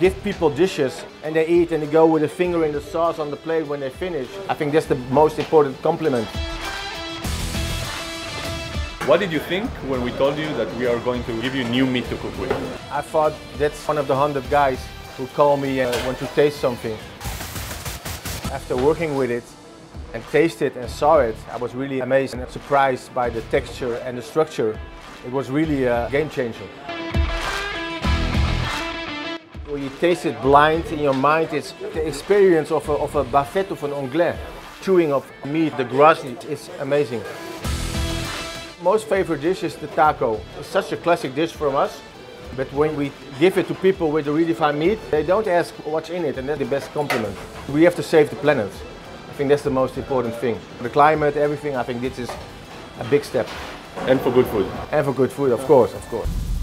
give people dishes and they eat and they go with a finger in the sauce on the plate when they finish. I think that's the most important compliment. What did you think when we told you that we are going to give you new meat to cook with? I thought that's one of the hundred guys who call me and want to taste something. After working with it and tasted it and saw it, I was really amazed and surprised by the texture and the structure. It was really a game changer. Taste it blind in your mind, it's the experience of a, of a bavette of an onglet. Chewing of meat, the grass, it's amazing. Most favorite dish is the taco. It's such a classic dish from us. But when we give it to people with the Redefine Meat, they don't ask what's in it, and that's the best compliment. We have to save the planet. I think that's the most important thing. The climate, everything, I think this is a big step. And for good food. And for good food, of course, of course.